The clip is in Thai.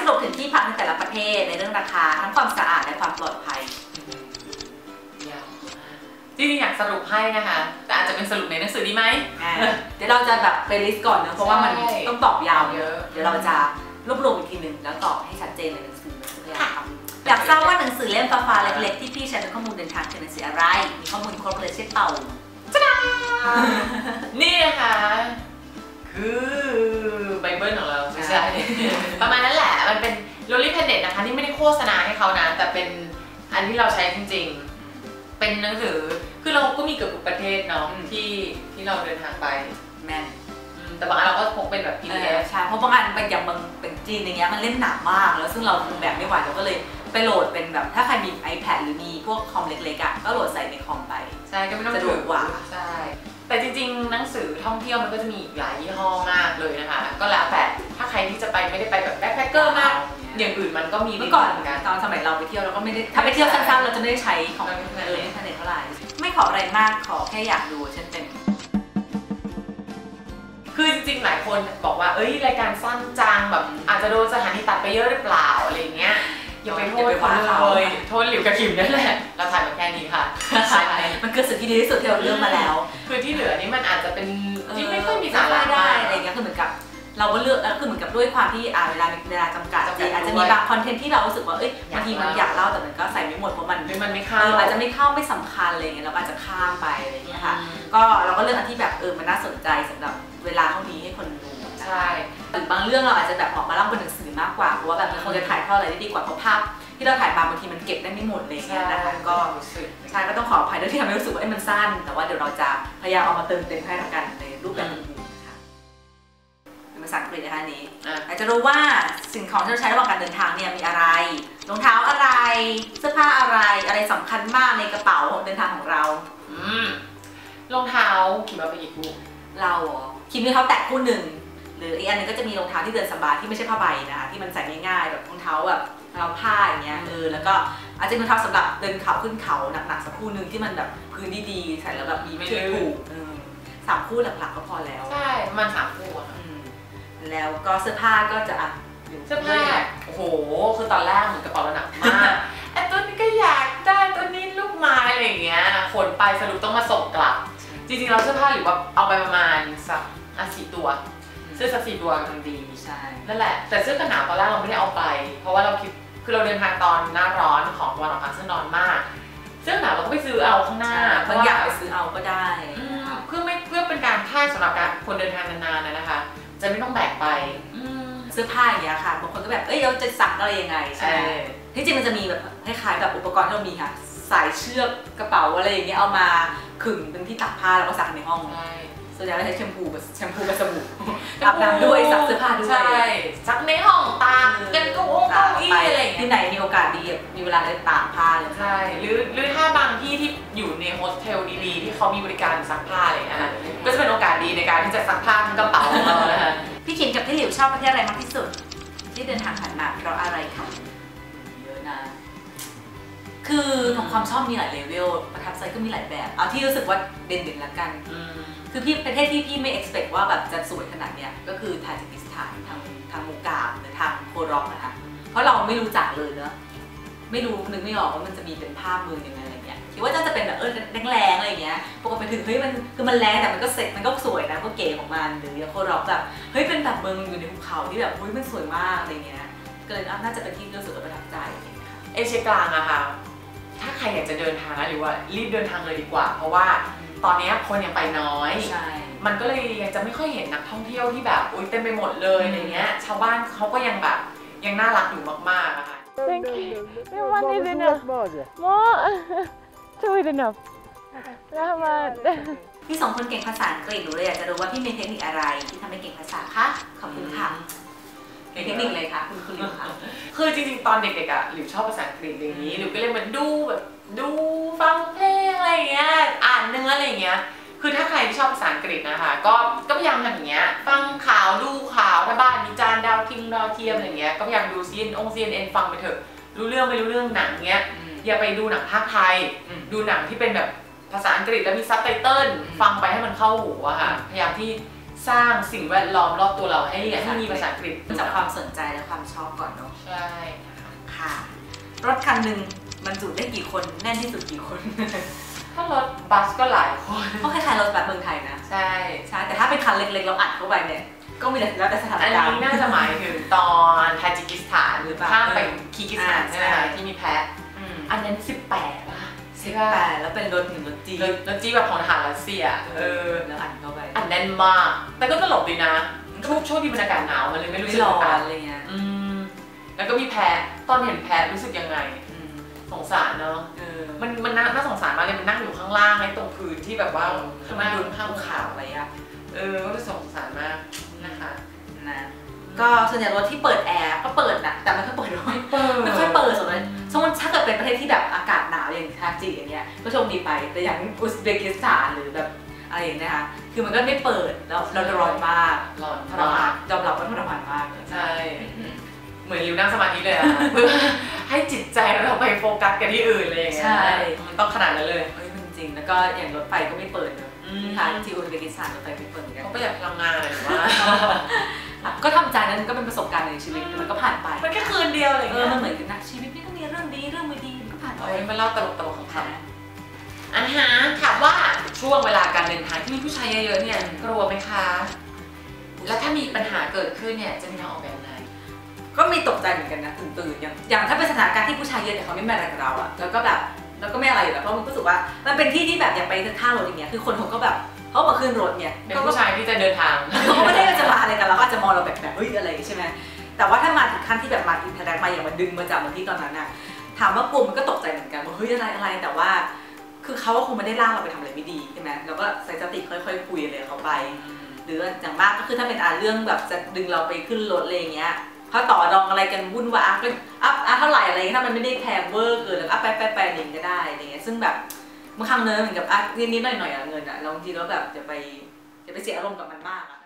สรุปถึงที่พักในแต่ละประเทศในเรื่องราคาทั้งความสะอาดและความปลอดภัย ยาวจริงๆอยากสรุปให้นะคะ แต่อาจจะเป็นสรุปในหนังสือดีไหม อ่าเดี๋ยวเราจะแบบไปลิสต์ก่อนนะเพราะว่ามันใช่ ต้องตอบยาวเยเยอะอะ เดี๋ยวเราจะรวบรวมอีกทีหนึ่งแล้วตอบให้ชัดเจนในหนังสือทุกอย่างครับอยากทราบว่าหนังสือเล่มฟ้าๆเล็กๆที่พี่ใช้เป็นข้อมูลเดินทางคือหนังสืออะไร มีข้อมูลครบเลยใช่เปล่า นี่นะคะ คือไบเบิลของเราไม่ใช่ ประมาณนั้นแหละ มันเป็นโ o ลิ p เพนเ t นะคะนี่ไม่ได้โฆษณาให้เขานะ แต่เป็นอันที่เราใช้จริงๆ เป็นหนังสือคือเราก็มีเกือบทุกประเทศเนาะอืมที่ที่เราเดินทางไปแม่นอืมแต่บางอันเราก็พกเป็นแบบเอ PDF อใช่เพราะบางอันเป็นอย่างบางเป็นจีนอย่างเงี้ยมันเล่มหนามาก แล้วซึ่งเราคงแบบไม่ไหวเราก็เลยไปโหลดเป็นแบบถ้าใครมี iPad หรือมีพวกคอมเล็กๆอะก็โหลดใส่ในคอมไป ใช่ก็ไม่ต้องสะดวกกว่าใช่แต่จริงๆ หนังสือท่องเที่ยวมันก็จะมีอีกหลายยี่ห้อมากเลยนะคะ ก็แล้วแต่ถ้า ใครที่จะไปไม่ได้ไปแบบ backpacker มาก อย่างอื่นมันก็มีเมื่อก่อนเหมือนกันตอนสมัยเราไปเที่ยวเราก็ไม่ได้ถ้าไปเที่ยวสั้นๆเราจะไม่ได้ใช้ของเราเอไม่อได้อินเทอร์เน็ตเท่าไหร่ ไม่ขออะไรมากขอแค่อยากดูเช่นเป็นคือจริงๆหลายคนบอกว่าเอ้ยรายการสั้นจังแบบอาจจะโดนสถานีตัดไปเยอะหรือเปล่าอะไรอย่างเงี้ยอย่าไปโทษเขาเลยโทษหลิวกับขิมนั่นแหละเราถ่ายมาแค่นี้ค่ะใช่มันคือสิ่งที่ดีที่สุดที่เราเลือกมาแล้ว คือที่เหลือนี่มันอาจจะเป็นที่ไม่ค่อยมีสา เราก็เลือกแล้วคือเหมือนกับด้วยความที่อ่าเวลาเวลาจำกัดจำกัดอาจจะด้มีวยบางคอนเทนต์ที่เรารู้สึกว่าเอ้ยอยากบางทีมันเล่าอยากเล่าแต่มันก็ใส่ไม่หมดเพราะมันหรือมันไม่เอเข้าออาจจะไม่เข้าไม่สำคัญอะไรอย่างเงี้ยเราก็อาจจะข้ามไปอะไรอย่างเงี้ยค่ะอืมก็เราก็เลือกอันที่แบบเออมันน่าสนใจสำหรับเวลาเท่านี้ให้คนดูนะคะใช่หรือบางเรื่องเราอาจจะแบบออกมาเล่าบนหนังสือมากกว่าเพราะว่าแบบมันคงจะถ่ายทอดอะไรได้ดีกว่าเพราะภาพที่เราถ่ายมาบางทีมันเก็บได้ไม่หมดเลยางเงี้ยนะคะก็รู้สึกใช่ก็ต้องขออภัยด้วยที่ทำให้รู้สึกว่าเอ้ยมันสั้น แต่ว่าเดี๋ยวเราจะพยายามเอามาเติมเต็มให้ละกัน ษาอังกฤษนะคะอันนี้อะอยากจะรู้ว่าสิ่งของที่เราใช้ระหว่างการเดินทางเนี่ยมีอะไรรองเท้าอะไร เสื้อผ้าอะไรอะไรสำคัญมากในกระเป๋าเดินทางของเราอืมรองเท้าขิมเอาไปกี่คู่เราเหรอคิมมีรองเท้าแตะคู่หนึ่งหรืออีกอันหนึงก็จะมีรองเท้าที่เดินสบายที่ไม่ใช่ผ้าใบนะคะที่มันใส่ง่ายๆแบบรองเท้าแบบรองเท้าผ้าอย่างเงี้ยเออแล้วก็อาจจะเป็นรองเท้าสำหรับเดินเขาขึ้นเขาหนักๆสักคู่หนึ่งที่มันแบบพื้นดีๆใส่แล้วแบบมีไม่ลื่นถูกเออสามคู่หลักๆก็พอแล้ว ใช่ประมันสามคู่อะค่ะอืม แล้วก็เสื้อผ้าก็จะอะยู่เสื้อผ้าโอ้โห คือตอนแรกเหมือนกระเป๋าเราหนักมากไอ้ตัวนี้ก็อยากได้ตัวนี้ลูกไม้อะไรอย่างเงี้ยขนไปสรุปต้องมาส่งกลับ จริงๆเราเสื้อผ้าหรือว่าเอาไปประมาณสักอะสี่ตัว เสื้อสักสี่ตัวกำลังดีใช่นั่นแหละ แต่เสื้อกันหนาวตอนแรกเราไม่ได้เอาไป เพราะว่าเราคิดคือเราเดินทางตอนหน้าร้อนของวันออกพรรษซึ่งร้อนมากเสื้อกันหนาวเราก็ไปซื้อเอาข้างหน้าเพบางราะอย่างว่าไปซื้อเอาก็ได้อืมเพื่อไม่เพื่อเป็นการค่าสำหรับการคนเดินทางนานๆนะนะคะ จะไม่ต้องแบกไปอืมเสื้อผ้าอย่างเงี้ยค่ะบางคนก็แบบเอ้ยเราจะสั่งอะไรยังไงใช่ไหมเออที่จริงมันจะมีแบบคล้ายๆแบบอุปกรณ์ที่เรามีค่ะ สายเชือกกระเป๋าอะไรอย่างเงี้ยเอามาขึงเป็นที่ตากผ้าแล้วก็ซักในห้องใช่ส่วนใหญ่เราใช้แชมพูกับแชมพูกับสบู่อาบน้ำด้วยซักเสื้อผ้าด้วยใช่ซักในห้องตากกันเก็โอ้ตาเก้ากอี้ไปอะไรอย่างเงี้ที่ไหนมีโอกาสดีมีเวลาได้ตากผ้าเลยใช่หรือหรือถ้าบางที่ที่อยู่ในโฮสเทลดีๆที่เขามีบริการซักผ้าอะไรอย่างเงี้ยนะก็จะเป็นโอกาสดีในการที่จะซักผ้าทั้งกระเป๋า ขิมกับพี่หลิวชอบประเทศอะไรมากที่สุด ที่เดินทางผ่านมาเพราะอะไรคะเยอะนะ คือของความชอบมีหลายเลเวลประทับใจก็มีหลายแบบ เอาที่รู้สึกว่าเด่นๆละกันอืมคือพี่ประเทศที่พี่ไม่ expect ว่าแบบจะสวยขนาดเนี้ยก็คือทาจิกิสถานทางทางมูร์กาบหรือทางโคร็อกนะคะเพราะเราไม่รู้จักเลยเนอะไม่รู้นึกไม่ออกว่ามันจะมีเป็นภาพมือยังไงอะไรเงี้ย คิดว่าน่าจะเป็นแบบเออแล้งๆอะไรเงี้ยปกติไปถึงเฮ้ยมันคือมันแรงแต่มันก็เสร็จมันก็สวยนะก็เก๋ของมันหรืออย่างโคร็อกแบบเฮ้ยเป็นแบบเมืองอยู่ในภูเขาที่แบบเฮ้ยมันสวยมากอะไรเงี้ยก็เลยน่าจะเป็นที่รู้สึกว่าประทับใจอะไรเงี้ยค่ะเอเชียกลางอะค่ะถ้าใครอยากจะเดินทางนะหรือว่ารีบเดินทางเลยดีกว่า เพราะว่าตอนเนี้ยคนยังไปน้อยใช่มันก็เลยยังจะไม่ค่อยเห็นนักท่องเที่ยวที่แบบอุ้ยเต็มไปหมดเลยอืมอะไรเงี้ย ชาวบ้านเขาก็ยังแบบยังน่ารักอยู่มากๆอะค่ะ Thank you. One is enough. More. Two is enough. Rahmat. พี่สองคนเก่งภาษาอังกฤษหนูเลยอยากจะรู้ว่าพี่มีเทคนิคอะไรที่ทำให้เก่งภาษาคะขอบคุณค่ะมีเทคนิคเลยค่ะคุณคุณลิวค่ะคือจริงๆ ตอนเด็กๆอะหลิวชอบภาษาอังกฤษอย่างนี้หลิวก็เลยเหมือนดูแบบดูฟังเพลงอะไรอย่างเงี้ยอ่านเนื้ออะไรอย่างเงี้ยคือถ้าใครที่ชอบภาษาอังกฤษนะคะ ก็ก็พยายามทำอย่างเงี้ยฟังข่าวดูข่าวถ้าบ้านมีจานดาวทิงดาวเทียมอะไรอย่างเงี้ยก็พยายามดูซีนองซีนเอ็นฟังไปเถอะรู้เรื่องไม่รู้เรื่องหนังเงี้ย อย่าไปดูหนังภาคไทยอืมดูหนังที่เป็นแบบภาษาอังกฤษแล้วมีซับไตเติลอืมฟังไปให้มันเข้าหูอะค่ะพยายามที่สร้างสิ่งแวดล้อมรอบตัวเราให้ให้มีภาษาอังกฤษจากความสนใจและความชอบก่อนเนาะใช่ค่ะรถคันหนึ่งบรรจุได้กี่คนแน่นที่สุดกี่คนถ้ารถบัสก็หลายคนก็คล้ายๆรถบัสเมืองไทยนะใช่ใช่แต่ถ้าเป็นคันเล็กๆเราอัดเข้าไปเนี่ยก็มีแต่แล้วแต่สถานอันการณ์นี้น่าจะหมายถึงตอนทาจิกิสถานหรือเปล่าข้ามไปคีร์กิสถานอ่าใช่ไหมคะใช่ที่มีแพะ อืมอันนั้น 18ป่ะสิบแปดแล้วเป็นรถหนึ่งรถจีรถรถจี้แบบของทหารรัสเซีย เออ แล้วอัดเข้าไป อันแน่นมาก แต่ก็ตลกดีนะช่วงช่วงที่บรรยากาศหนาวมันเลยไม่รู้ไม่สึกร้ออันดอะไรเงี้ย อืม แล้วก็มีแพะตอนเห็นแพะรู้สึกยังไงอืมสงสารเนาะเออมันมันน่าน่าสงสารมากเลยมันนั่งอยู่ข้างล่างไอ้ตรงพื้นที่แบบว่าคือมัมันนดูดูข้าข้างงขาขาววไปอะเออก็จะสงสารมากนะคะนะ ก็ส่วนใหญ่รถที่เปิดแอร์ก็เปิดนะแต่ไม่ค่อยเปิดน้อยเปิดไม่ค่อยเปิดส่วนนั้นสมมติถ้าเกิดเป็นประเทศที่แบบอากาศหนาวอย่างทาจิอย่างเงี้ยก็โชคดีไปแต่อย่างอุซเบกิสถานหรือแบบอะไรอย่างเงี้ยนะคะคือมันก็ไม่เปิดแล้วเราร้อนมากร้อนทรมามานกยอมรับว่าทรมานมากใช่เหมือนริวนั่งสมาธิเลยอะเพื่อให้จิตใจเราไปโฟกัสกันที่อื่นเลยอย่างเงี้ยใช่มันต้องขนาดนั้นเลยเอ้ยมันจริงแล้วก็อย่างรถไฟก็ไม่เปิดเนอะอืมค่ะที่อุซเบกิสถานรถไฟไม่เปิดเหมือนกันเขาประหยัดพลังงานหรือว่า ก็ทำใจนั้นก็เป็นประสบการณ์ในชีวิตมันก็ผ่านไป มันแค่คืนเดียวอะไรอย่างเออเงี้ยมันเหมือนกันนะชีวิตไม่ต้องมีเรื่องดีเรื่องไม่ดีมันก็ผ่านไปเอาไว้มาเล่าตลกตลกๆขำๆอันฮะถามว่าช่วงเวลาการเดินทางที่มีผู้ชายเยอะๆเนี่ยกลัวไหมคะ แล้วถ้ามีปัญหาเกิดขึ้นเนี่ยจะมีทางออกแบบไหนก็มีตกใจเหมือนกันนะตื่นตื่นๆอย่างอย่างถ้าเป็นสถานการณ์ที่ผู้ชายเยอะเนี่ยเขาไม่มาอะไรกับเราอะแล้วก็แบบแล้วก็ไม่อะไรอยู่แล้วเพราะมันก็รู้สึกว่ามันเป็นที่ที่แบบอย่างไปท่ารถอย่างเงี้ยคือคนเขาก็แบบ เขามาขึ้นรถเนี่ยเป็นเขาก็ผู้ชายที่จะเดินทางเขาก็ไม่ได้จะมาอะไรกันเราก็อาจจะมองเราแบบแบบเฮ้ยอะไรใช่ไหมแต่ว่าถ้ามาถึงขั้นที่แบบมา interact มาอย่างมาดึงมาจากเหมือนที่ตอนนั้นอะถามว่ากลัวมันก็ตกใจเหมือนกันว่าเฮ้ยอะไรอะไรแต่ว่า คือเขาก็คงไม่ได้ลากเราไปทำอะไรไม่ดีใช่ไหมเราก็ใช้สติค่อยๆคุยอะไรกับเขาไป หรืออย่างมากก็คือถ้าเป็นอ่าเรื่องแบบจะดึงเราไปขึ้นรถอะไรอย่างเงี้ยเขาต่อรองอะไรกันวุ่นวายอะก็ up อะเท่าไหร่อะไรเงี้ยถ้ามันไม่ได้แพงเวอร์เกินแล้ว up ไปไปไปอะไรอย่างเงี้ยก็ได้อะไรเงี้ยซึ่งแบบ บางครั้งเนอะเหมือนกับอะนิดๆหน่อยๆอะเงินอะเราบางทีเราแบบจะไปจะไปเสียอารมณ์กับมันมากอะ